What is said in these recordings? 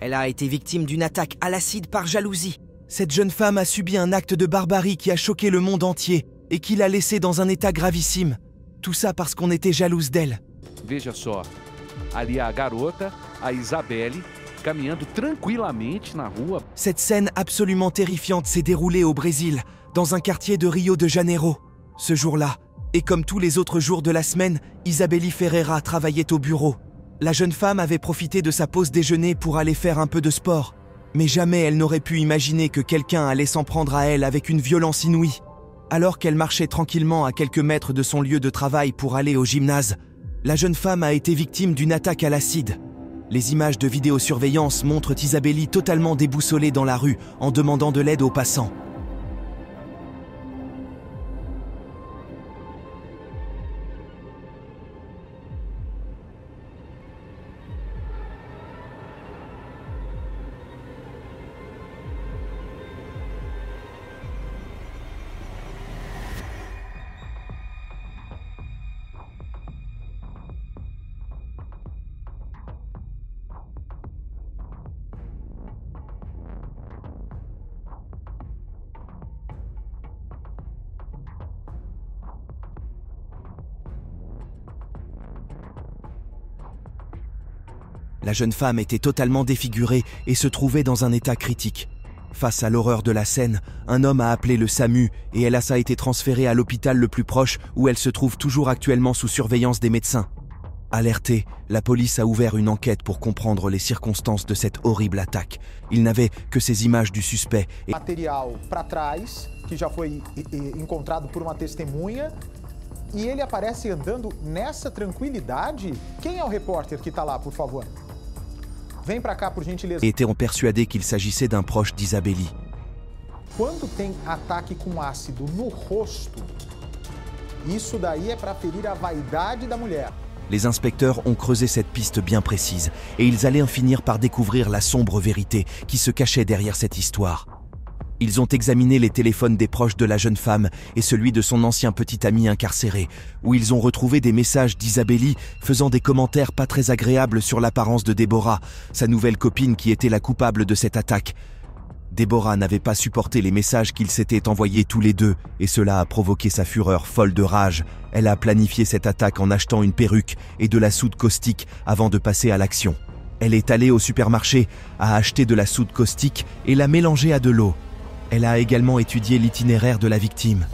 Elle a été victime d'une attaque à l'acide par jalousie. Cette jeune femme a subi un acte de barbarie qui a choqué le monde entier et qui l'a laissée dans un état gravissime. Tout ça parce qu'on était jalouse d'elle. Veja só, ali a garota, a Isabelle, caminhando tranquilamente na rua. Cette scène absolument terrifiante s'est déroulée au Brésil, dans un quartier de Rio de Janeiro. Ce jour-là, et comme tous les autres jours de la semaine, Isabelle Ferreira travaillait au bureau. La jeune femme avait profité de sa pause déjeuner pour aller faire un peu de sport. Mais jamais elle n'aurait pu imaginer que quelqu'un allait s'en prendre à elle avec une violence inouïe. Alors qu'elle marchait tranquillement à quelques mètres de son lieu de travail pour aller au gymnase, la jeune femme a été victime d'une attaque à l'acide. Les images de vidéosurveillance montrent Isabelli totalement déboussolée dans la rue en demandant de l'aide aux passants. La jeune femme était totalement défigurée et se trouvait dans un état critique. Face à l'horreur de la scène, un homme a appelé le SAMU et elle a été transférée à l'hôpital le plus proche où elle se trouve toujours actuellement sous surveillance des médecins. Alertée, la police a ouvert une enquête pour comprendre les circonstances de cette horrible attaque. Il n'avait que ces images du suspect. Et... Material para trás, que já foi encontrado por uma testemunha, e ele aparece andando nessa tranquilidade. Quem é o repórter que está lá, por favor? Vem para cá, por gentileza. Étaient persuadés qu'il s'agissait d'un proche d'Isabelli. Quando tem ataque com ácido no rosto, isso daí é para ferir a vaidade da mulher. Les inspecteurs ont creusé cette piste bien précise et ils allaient en finir par découvrir la sombre vérité qui se cachait derrière cette histoire. Ils ont examiné les téléphones des proches de la jeune femme et celui de son ancien petit ami incarcéré, où ils ont retrouvé des messages d'Isabelli faisant des commentaires pas très agréables sur l'apparence de Déborah, sa nouvelle copine qui était la coupable de cette attaque. Déborah n'avait pas supporté les messages qu'ils s'étaient envoyés tous les deux, et cela a provoqué sa fureur folle de rage. Elle a planifié cette attaque en achetant une perruque et de la soude caustique avant de passer à l'action. Elle est allée au supermarché, a acheté de la soude caustique et l'a mélangée à de l'eau. Elle a également étudié l'itinéraire de la victime.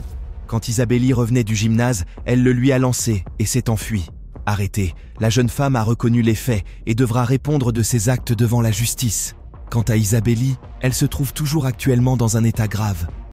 Quand Isabelli revenait du gymnase, elle le lui a lancé et s'est enfuie. Arrêtée, la jeune femme a reconnu les faits et devra répondre de ses actes devant la justice. Quant à Isabelli, elle se trouve toujours actuellement dans un état grave.